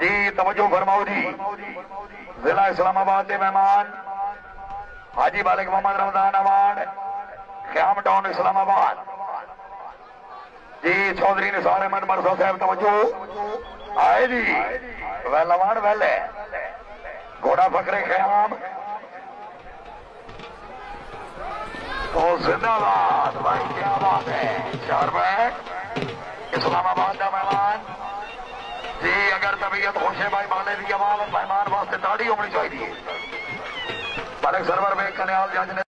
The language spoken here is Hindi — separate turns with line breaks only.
जी, तवज्जो फरमाओ जी। जिला इस्लामाबाद के मेहमान, हाजी मालिक मोहम्मद रमज़ान अवार्ड क्याम टाउन इस्लामाबाद। जी, चौधरी निसार अहमद मरसा साहब, तवज्जो। आए जी, वेल अवार्ड, वेल है। घोड़ा फकरे ख्याम तो जिंदाबाद, भाई, क्या बात है। चार बैग, इस्लामाबाद। जी, अगर तबीयत खुश है भाई माने की आवाज़, मेहमान वास्ते ताड़ी होनी चाहिए पर सरवर में कन्याल जज ने